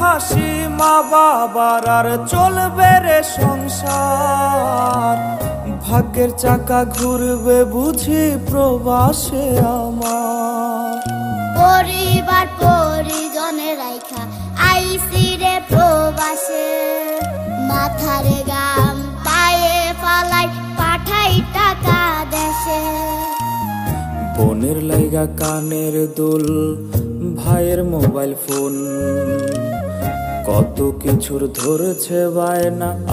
হাসি মা বাবার আর চলবে রে সংসার। ভাগ্যের চাকা ঘুরবে বুঝি প্রবাসে আমার। পরিবার পরিজনে রাইখা আইসি রে প্রবাসে। মাথারে গাম পায়ে ফালাই পাঠাই টাকা দেশে। বোনের লাইগা কানের দুল ভাইয়ের মোবাইল ফোন। কত কিছুর ধরেছে বায়না।